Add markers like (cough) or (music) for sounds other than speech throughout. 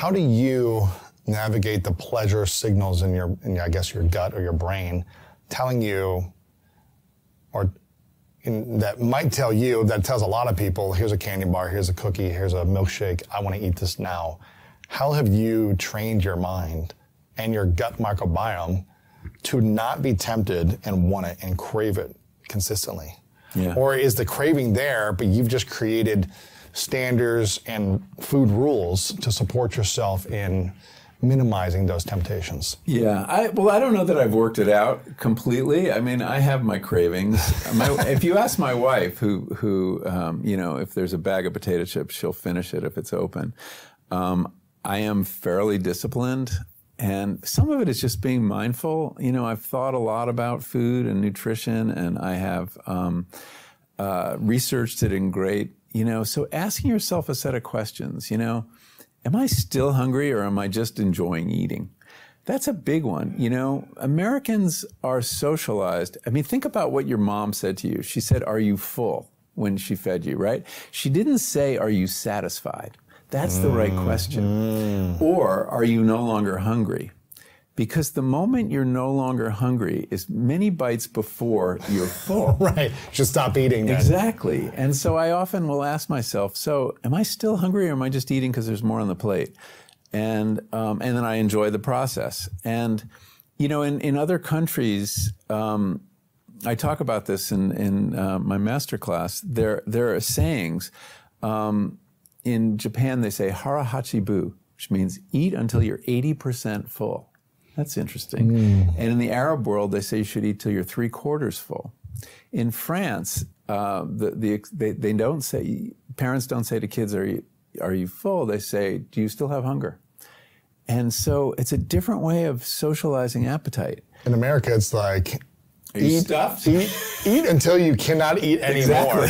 how do you navigate the pleasure signals in your, in I guess your gut or your brain, telling you, or in, that might tell you, that tells a lot of people, here's a candy bar, here's a cookie, here's a milkshake, I want to eat this now. How have you trained your mind and your gut microbiome to not be tempted and want it and crave it consistently? Yeah. Or is the craving there, but you've just created standards and food rules to support yourself in minimizing those temptations? Yeah, I well, I don't know that I've worked it out completely. I mean, I have my cravings. (laughs) my, if you ask my wife, who who um, you know, if there's a bag of potato chips, she'll finish it if it's open. Um, I am fairly disciplined. And some of it is just being mindful. You know, I've thought a lot about food and nutrition, and I have um, uh, researched it in great, you know, so asking yourself a set of questions, you know, am I still hungry or am I just enjoying eating? That's a big one. You know, Americans are socialized. I mean, think about what your mom said to you. She said, Are you full when she fed you, right? She didn't say, Are you satisfied? That's the right question. Mm. Or are you no longer hungry? Because the moment you're no longer hungry is many bites before you're (laughs) full. Right. Just stop eating then. Exactly. And so I often will ask myself, so am I still hungry or am I just eating because there's more on the plate? And, um, and then I enjoy the process. And, you know, in, in other countries, um, I talk about this in, in uh, my master class. There, there are sayings. Um, in Japan, they say hara hachibu, which means eat until you're 80% full. That's interesting. And in the Arab world, they say you should eat till you're three quarters full. In France, uh, the, the, they, they don't say, parents don't say to kids, are you, are you full? They say, do you still have hunger? And so it's a different way of socializing appetite. In America, it's like eat, stuffed? eat, eat until you cannot eat (laughs) anymore.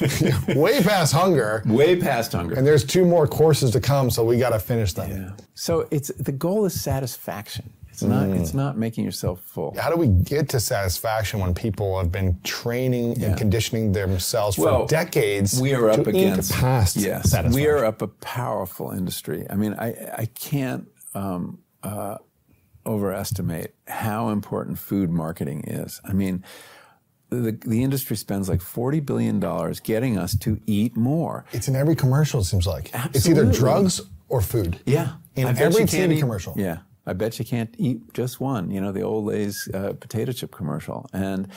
(laughs) Way past hunger. Way past hunger. And there's two more courses to come, so we got to finish them. Yeah. So it's the goal is satisfaction. It's not it's not making yourself full. How do we get to satisfaction when people have been training Yeah. and conditioning themselves for Well, decades? We are up to against past yes. satisfaction? We are up a powerful industry. I mean, I I can't um, uh, overestimate how important food marketing is. I mean. The, the industry spends like $40 billion getting us to eat more. It's in every commercial. It seems like it's either drugs or food. Yeah. In I every you can't TV eat- commercial. Yeah. I bet you can't eat just one, you know, the old Lay's uh, potato chip commercial. And,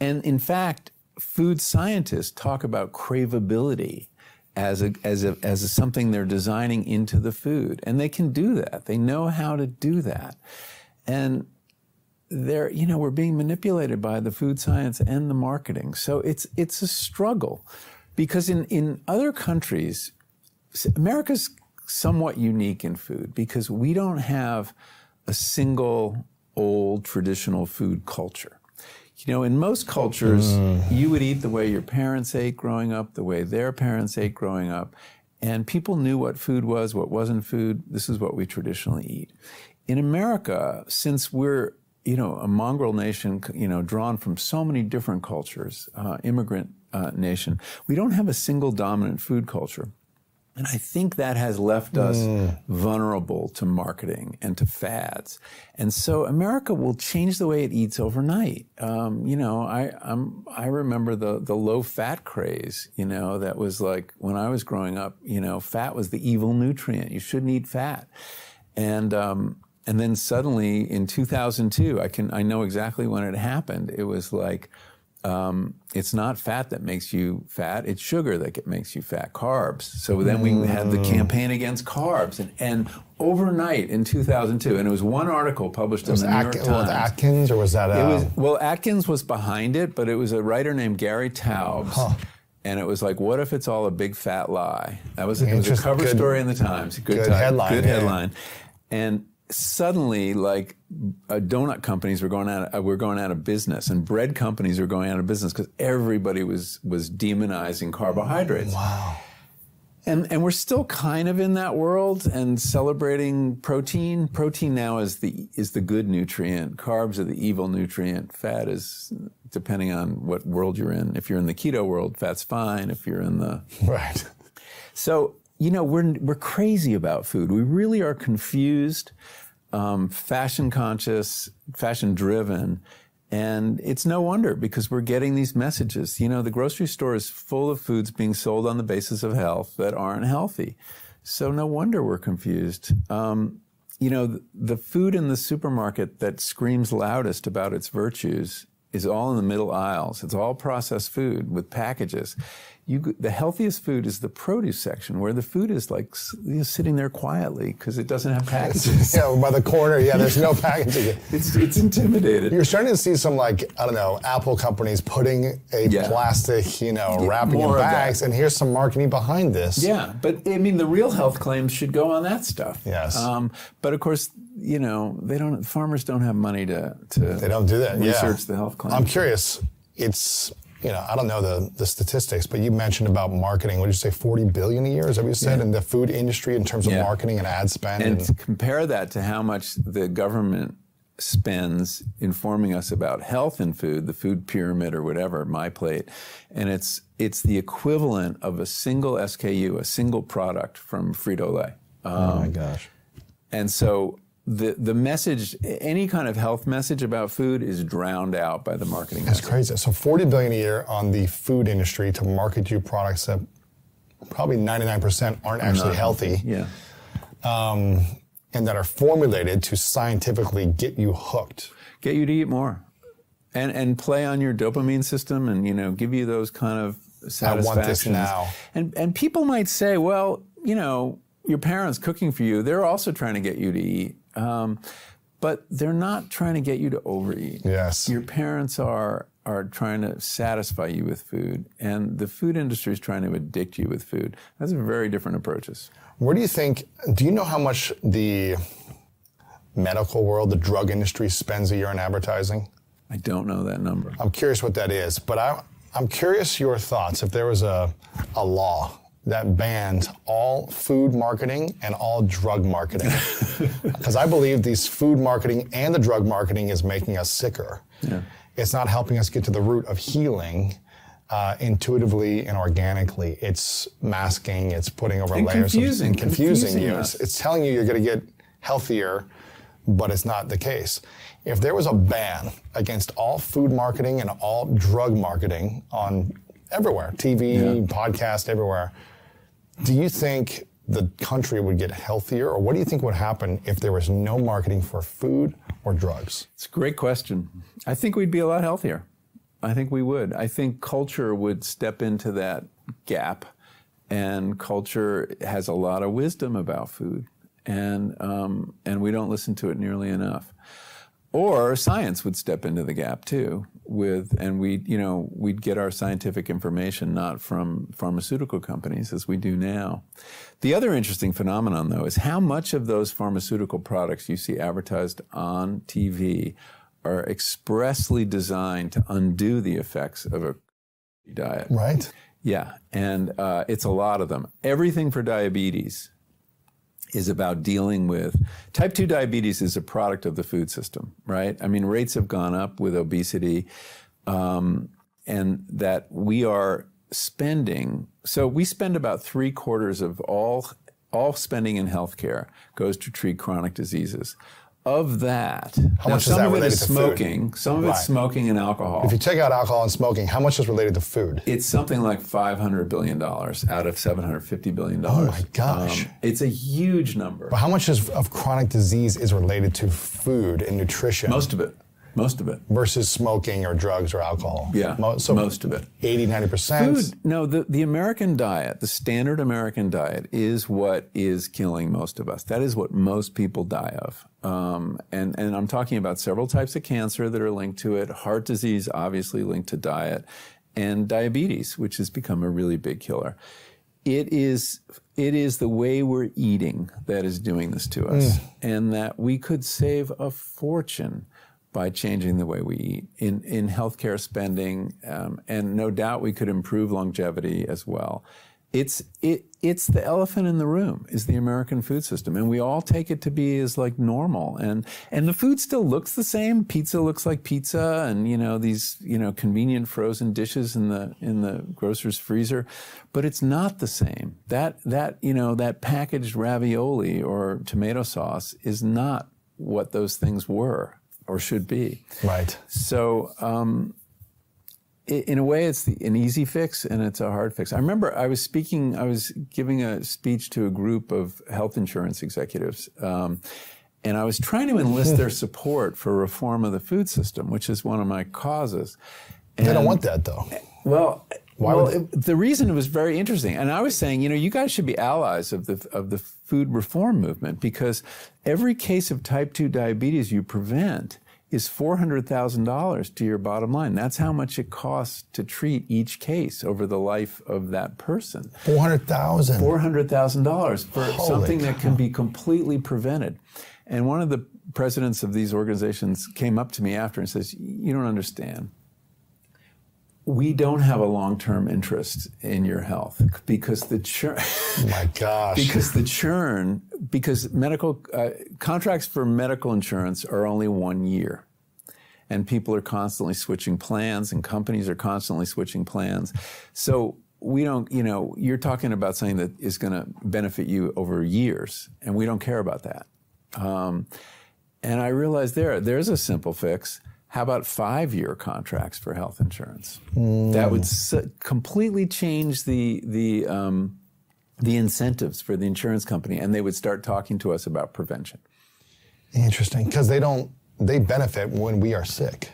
and in fact, food scientists talk about craveability as a, as a, as a something they're designing into the food. And they can do that. They know how to do that. And they're, you know, we're being manipulated by the food science and the marketing. So it's, it's a struggle because in, in other countries, America's somewhat unique in food because we don't have a single old traditional food culture. You know, in most cultures, you would eat the way your parents ate growing up, the way their parents ate growing up, and people knew what food was, what wasn't food. This is what we traditionally eat. In America, since we're you know a mongrel nation, you know, drawn from so many different cultures, uh, immigrant uh, nation, we don't have a single dominant food culture. And I think that has left us vulnerable to marketing and to fads. And so America will change the way it eats overnight. Um, you know, I I'm, I remember the the low fat craze. You know, that was like when I was growing up. You know, fat was the evil nutrient. You shouldn't eat fat. And um, and then suddenly in 2002, I can I know exactly when it happened. It was like um, it's not fat that makes you fat, it's sugar that makes you fat, carbs. So then we had the campaign against carbs. And, and overnight in 2002, and it was one article published in the New York was Times. it Atkins or was that? It was, well, Atkins was behind it, but it was a writer named Gary Taubes. And it was like, what if it's all a big fat lie? That was, it was a cover good- story in the Times. Good, good ti- headline, Good yeah. headline. And suddenly, like, uh, donut companies were going out. Uh, were going out of business, and bread companies were going out of business because everybody was was demonizing carbohydrates. wow. And and we're still kind of in that world and celebrating protein. Protein now is the is the good nutrient. Carbs are the evil nutrient. Fat is depending on what world you're in. If you're in the keto world, fat's fine. If you're in the Right. so you know, we're, we're crazy about food. We really are confused, um, fashion conscious, fashion driven. And it's no wonder because we're getting these messages. You know, the grocery store is full of foods being sold on the basis of health that aren't healthy. So no wonder we're confused. Um, you know, the, the food in the supermarket that screams loudest about its virtues is all in the middle aisles. It's all processed food with packages you, the healthiest food is the produce section where the food is like you know, sitting there quietly because it doesn't have (laughs) packages. yeah, (laughs) by the corner, yeah, there's no (laughs) packaging. it's, it's intimidated. You're starting to see some like, I don't know, Apple companies putting a yeah. plastic, you know, wrapping in bags and here's some marketing behind this. Yeah, but I mean, the real health claims should go on that stuff. Yes. Um, but of course, you know, they don't, farmers don't have money to, to they don't do that. research yeah. the health claims. I'm curious. It's you know, I don't know the, the statistics, but you mentioned about marketing. Did you say, 40 billion a year? Is that what you said? Yeah. In the food industry in terms of yeah. marketing and ad spend? And, and compare that to how much the government spends informing us about health and food, the food pyramid or whatever, my plate, and it's it's the equivalent of a single SKU, a single product from Frito Lay. Um, oh my um, gosh! And so the the message, any kind of health message about food, is drowned out by the marketing. That's message. crazy. So forty billion a year on the food industry to market you products that probably ninety nine percent aren't actually Not healthy. Yeah. Um, and that are formulated to scientifically get you hooked. Get you to eat more, and and play on your dopamine system, and you know give you those kind of satisfactions. I want this now. And and people might say, well, you know, your parents cooking for you, they're also trying to get you to eat. Um, but they're not trying to get you to overeat. Yes. Your parents are are trying to satisfy you with food, and the food industry is trying to addict you with food. That's very different approaches. Where do you think? Do you know how much the medical world, the drug industry, spends a year on advertising? I don't know that number. I'm curious what that is, but I, I'm curious your thoughts. If there was a, a law that bans all food marketing and all drug marketing. (laughs) Because I believe these food marketing and the drug marketing is making us sicker. Yeah. It's not helping us get to the root of healing. Uh, intuitively and organically, it's masking, it's putting over and layers confusing, of, and confusing, confusing you. It's, it's telling you you're going to get healthier, but it's not the case. If there was a ban against all food marketing and all drug marketing on everywhere, TV, yeah. podcast, everywhere, do you think the country would get healthier, or what do you think would happen if there was no marketing for food or drugs? It's a great question. I think we'd be a lot healthier. I think we would. I think culture would step into that gap, and culture has a lot of wisdom about food, and um, and we don't listen to it nearly enough. Or science would step into the gap too, with and we you know we'd get our scientific information not from pharmaceutical companies as we do now. The other interesting phenomenon though is how much of those pharmaceutical products you see advertised on TV are expressly designed to undo the effects of a diet. Right. Yeah, and uh, it's a lot of them. Everything for diabetes is about dealing with type 2 diabetes is a product of the food system, right? I mean, rates have gone up with obesity, um, and that we are spending. So we spend about three quarters of all all spending in healthcare goes to treat chronic diseases of that, how now, much some is that of related it is to smoking, food? some of it's smoking and alcohol. If you take out alcohol and smoking, how much is related to food? It's something like five hundred billion dollars out of seven hundred fifty billion dollars. Oh my gosh! Um, it's a huge number. But how much is, of chronic disease is related to food and nutrition? Most of it. Most of it. Versus smoking or drugs or alcohol. Yeah, so most of it. 80, 90%? Food, no, the, the American diet, the standard American diet is what is killing most of us. That is what most people die of. Um, and, and I'm talking about several types of cancer that are linked to it, heart disease obviously linked to diet, and diabetes, which has become a really big killer. It is it is the way we're eating that is doing this to us, mm. and that we could save a fortune by changing the way we eat in, in healthcare spending. Um, and no doubt we could improve longevity as well. it's it it's the elephant in the room is the American food system, and we all take it to be as like normal, and and the food still looks the same. Pizza looks like pizza, and you know these you know convenient frozen dishes in the in the grocer's freezer, but it's not the same. That that you know that packaged ravioli or tomato sauce is not what those things were or should be. Right. So. Um, in a way, it's the, an easy fix and it's a hard fix. I remember I was speaking, I was giving a speech to a group of health insurance executives, um, and I was trying to enlist their (laughs) support for reform of the food system, which is one of my causes. And, they don't want that, though. Well, why well, it, the reason it was very interesting, and I was saying, you know, you guys should be allies of the of the food reform movement because every case of type two diabetes you prevent is $400,000 to your bottom line. That's how much it costs to treat each case over the life of that person. 400,000. $400,000 for Holy something that can be completely prevented. And one of the presidents of these organizations came up to me after and says, "You don't understand we don't have a long-term interest in your health because the churn. Oh my gosh. (laughs) because the churn, because medical uh, contracts for medical insurance are only one year, and people are constantly switching plans, and companies are constantly switching plans. So we don't, you know, you're talking about something that is going to benefit you over years, and we don't care about that. Um, and I realized there, there's a simple fix how about five year contracts for health insurance? Mm. That would completely change the, the, um, the incentives for the insurance company, and they would start talking to us about prevention. Interesting, because they don't, they benefit when we are sick.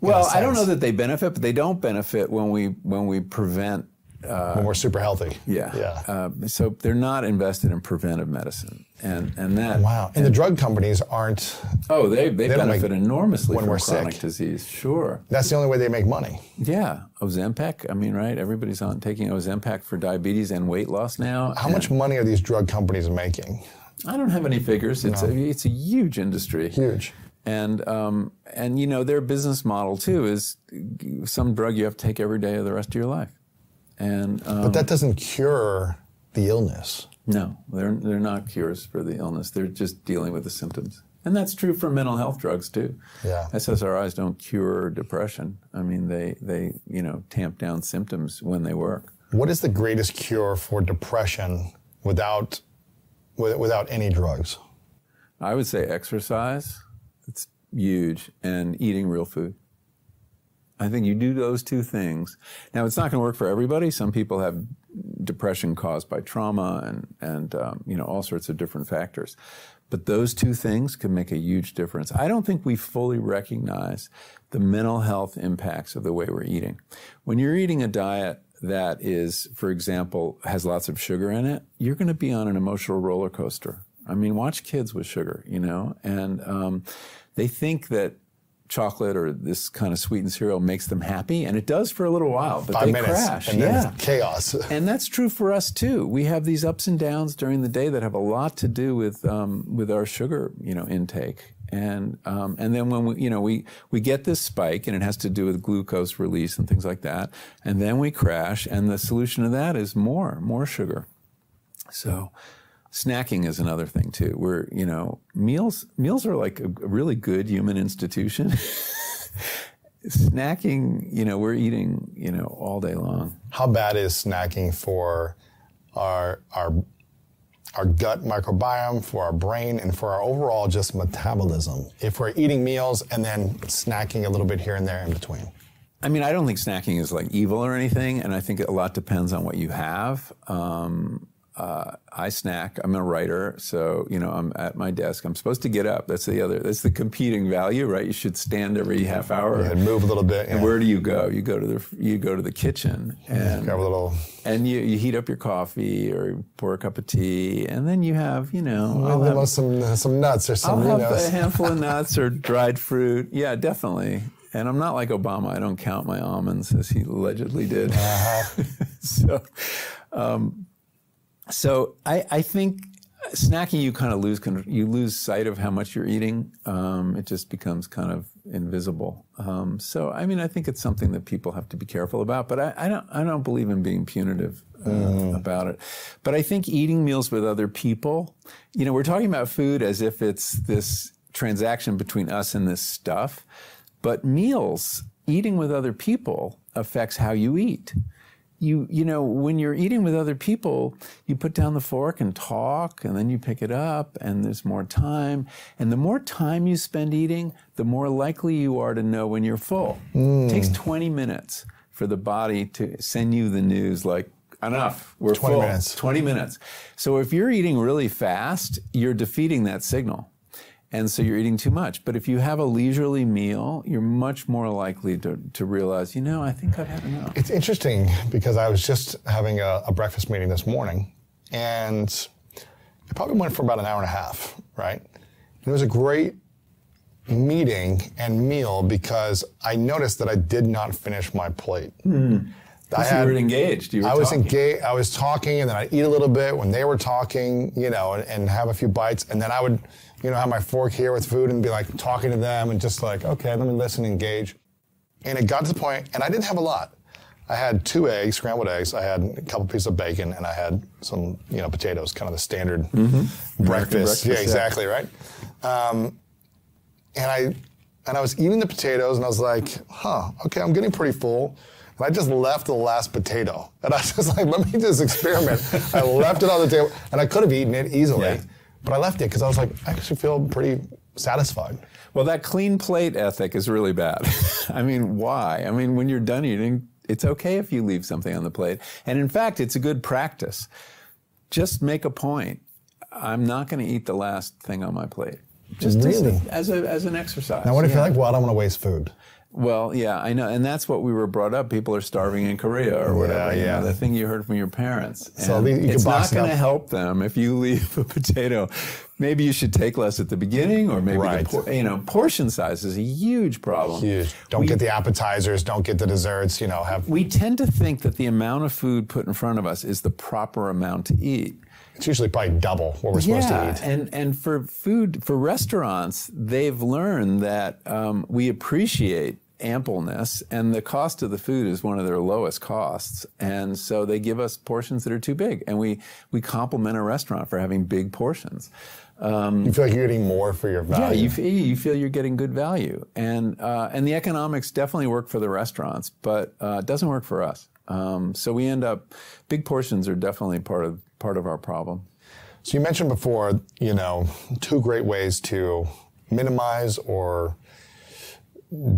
Well, I don't know that they benefit, but they don't benefit when we when we prevent uh, when we're super healthy. Yeah. Yeah. Uh, so they're not invested in preventive medicine, and and that. Wow. And, and the drug companies aren't. Oh, they they, they benefit enormously when from we're chronic sick. disease. Sure. That's the only way they make money. Yeah. Ozempic. I mean, right? Everybody's on taking Ozempic for diabetes and weight loss now. How much money are these drug companies making? I don't have any figures. It's no. a it's a huge industry. Huge. And um, and you know their business model too is some drug you have to take every day of the rest of your life. And um, but that doesn't cure the illness. No, they're they're not cures for the illness. They're just dealing with the symptoms. And that's true for mental health drugs too. Yeah. SSRIs don't cure depression. I mean, they they you know tamp down symptoms when they work. What is the greatest cure for depression without without any drugs? I would say exercise. It's huge, and eating real food. I think you do those two things. Now, it's not going to work for everybody. Some people have depression caused by trauma and, and um, you know, all sorts of different factors. But those two things can make a huge difference. I don't think we fully recognize the mental health impacts of the way we're eating. When you're eating a diet that is, for example, has lots of sugar in it, you're going to be on an emotional roller coaster. I mean, watch kids with sugar, you know, and um, they think that chocolate or this kind of sweetened cereal makes them happy, and it does for a little while, but Five they minutes, crash. And yeah. chaos. (laughs) and that's true for us too. We have these ups and downs during the day that have a lot to do with um, with our sugar, you know, intake. And um, and then when we you know we we get this spike and it has to do with glucose release and things like that, and then we crash, and the solution to that is more more sugar. So snacking is another thing too. Where you know meals meals are like a, a really good human institution. (laughs) snacking, you know, we're eating, you know, all day long. How bad is snacking for our our our gut microbiome, for our brain, and for our overall just metabolism? If we're eating meals and then snacking a little bit here and there in between. I mean, I don't think snacking is like evil or anything, and I think a lot depends on what you have. Um, uh, I snack. I'm a writer, so you know I'm at my desk. I'm supposed to get up. That's the other. That's the competing value, right? You should stand every half hour yeah, and move a little bit. And where do you go? You go to the you go to the kitchen and grab a little. And you, you heat up your coffee or pour a cup of tea, and then you have you know I'll have some some nuts or some. I'll have a (laughs) handful of nuts or dried fruit. Yeah, definitely. And I'm not like Obama. I don't count my almonds as he allegedly did. Uh-huh. (laughs) so. Um, so I, I think snacking you kind of lose you lose sight of how much you're eating. Um, it just becomes kind of invisible. Um, so I mean, I think it's something that people have to be careful about. But I, I don't I don't believe in being punitive uh, about it. But I think eating meals with other people, you know, we're talking about food as if it's this transaction between us and this stuff, but meals, eating with other people affects how you eat you you know when you're eating with other people you put down the fork and talk and then you pick it up and there's more time. And the more time you spend eating the more likely you are to know when you're full. Mm. it takes 20 minutes for the body to send you the news like enough we're 20 full. minutes. 20 minutes. So if you're eating really fast you're defeating that signal and so you're eating too much. But if you have a leisurely meal, you're much more likely to, to realize, you know, I think I've had enough. It's interesting because I was just having a, a breakfast meeting this morning, and it probably went for about an hour and a half, right? And it was a great meeting and meal because I noticed that I did not finish my plate. Mm. I had, you were engaged. You were I was engaged. I was talking, and then I'd eat a little bit when they were talking, you know, and, and have a few bites, and then I would you know, have my fork here with food and be like talking to them and just like, okay, let me listen, and engage. And it got to the point, and I didn't have a lot. I had two eggs, scrambled eggs. I had a couple pieces of bacon, and I had some, you know, potatoes, kind of the standard mm-hmm. breakfast. breakfast. Yeah, exactly, yeah. right. Um, and I and I was eating the potatoes, and I was like, huh, okay, I'm getting pretty full. And I just left the last potato, and I was (laughs) like, let me just experiment. I left it on the table, and I could have eaten it easily. Yeah. But I left it because I was like, I actually feel pretty satisfied. Well, that clean plate ethic is really bad. (laughs) I mean, why? I mean, when you're done eating, it's okay if you leave something on the plate. And in fact, it's a good practice. Just make a point. I'm not going to eat the last thing on my plate. Just really? as, a, as an exercise. Now, what if yeah. you're like, well, I don't want to waste food? Well, yeah, I know, and that's what we were brought up. People are starving in Korea or whatever. Yeah, yeah. Know, the thing you heard from your parents. So you it's not going to help them if you (laughs) leave a potato. Maybe you should take less at the beginning, or maybe right. the, you know portion size is a huge problem. Huge. Don't we, get the appetizers. Don't get the desserts. You know, have. We tend to think that the amount of food put in front of us is the proper amount to eat. It's usually probably double what we're yeah, supposed to eat. And and for food for restaurants, they've learned that um, we appreciate ampleness and the cost of the food is one of their lowest costs. And so they give us portions that are too big and we we compliment a restaurant for having big portions. Um, you feel like you're getting more for your value yeah you feel, you feel you're getting good value. And uh, and the economics definitely work for the restaurants but uh, it doesn't work for us um, so we end up big portions are definitely part of part of our problem so you mentioned before you know two great ways to minimize or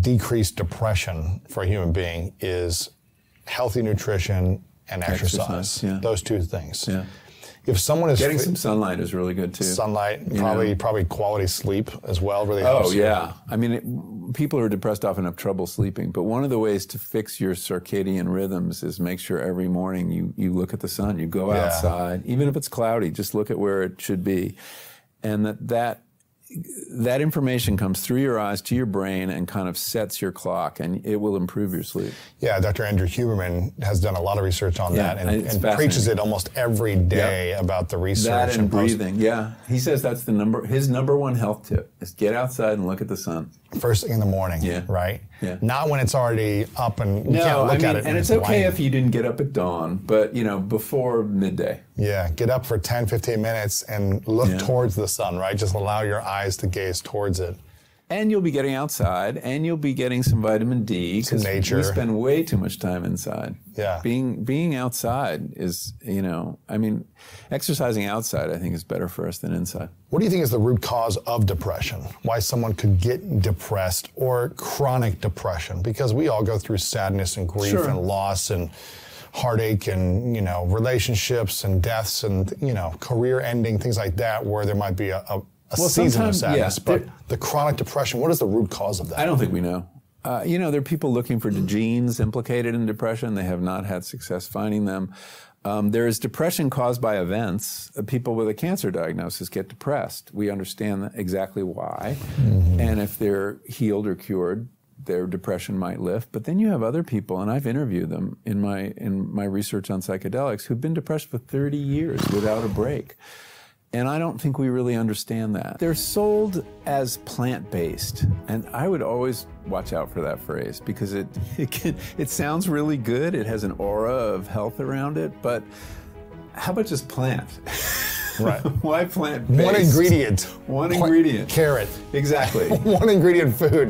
decrease depression for a human being is healthy nutrition and exercise. exercise yeah. Those two things. Yeah. If someone is getting some sunlight is really good too. Sunlight, probably know? probably quality sleep as well really oh, helps. Oh yeah, I mean, it, people who are depressed often have trouble sleeping. But one of the ways to fix your circadian rhythms is make sure every morning you you look at the sun, you go yeah. outside, even if it's cloudy, just look at where it should be, and that that that information comes through your eyes to your brain and kind of sets your clock and it will improve your sleep. Yeah, Dr. Andrew Huberman has done a lot of research on yeah, that and, and preaches it almost every day yep. about the research. That and, and breathing, yeah. He says that's the number, his number one health tip is get outside and look at the sun. First thing in the morning, yeah. right? Yeah. Not when it's already up and you no, can't look I mean, at it. And, it's, it's okay if you didn't get up at dawn, but you know, before midday. Yeah, get up for 10, 15 minutes and look yeah. towards the sun, right? Just allow your eyes to gaze towards it. And you'll be getting outside, and you'll be getting some vitamin D because we spend way too much time inside. Yeah, being being outside is you know, I mean, exercising outside I think is better for us than inside. What do you think is the root cause of depression? Why someone could get depressed or chronic depression? Because we all go through sadness and grief sure. and loss and heartache and you know relationships and deaths and you know career ending things like that where there might be a, a a well, season of sadness, yeah, but the chronic depression, what is the root cause of that? I don't think we know. Uh, you know, there are people looking for genes implicated in depression. They have not had success finding them. Um, there is depression caused by events. Uh, people with a cancer diagnosis get depressed. We understand exactly why. Mm-hmm. And if they're healed or cured, their depression might lift. But then you have other people, and I've interviewed them in my in my research on psychedelics, who've been depressed for 30 years without a break And I don't think we really understand that. They're sold as plant based. And I would always watch out for that phrase because it, (laughs) it, can, it sounds really good. It has an aura of health around it. But how about just plant? (laughs) Right. Why plant based? One ingredient. One ingredient. Carrot. Exactly. (laughs) One ingredient food.